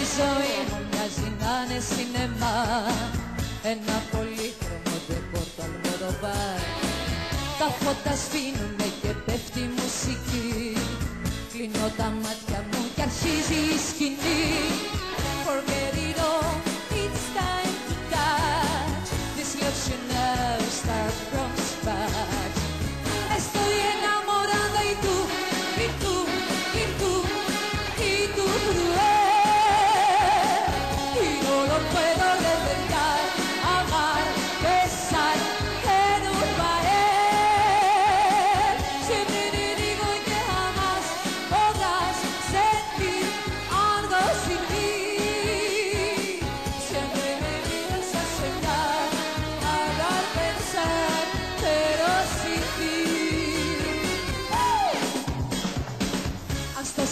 η ζωή μου μοιάζει να είναι σινεμά. Ένα πολύχρωμο τεπόρταλ μοροβάρ Τα φώτα σβήνουνε και πέφτει μουσική.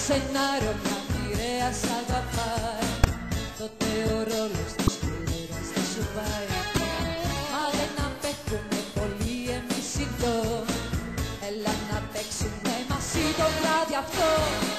σενάριο μια μοιραία σ' αγαπάει Τότε ο ρόλος της μοιραίας θα σου πάει Μα δεν απέχουμε πολύ εμείς Έλα να παίξουμε μαζί το βράδυ αυτό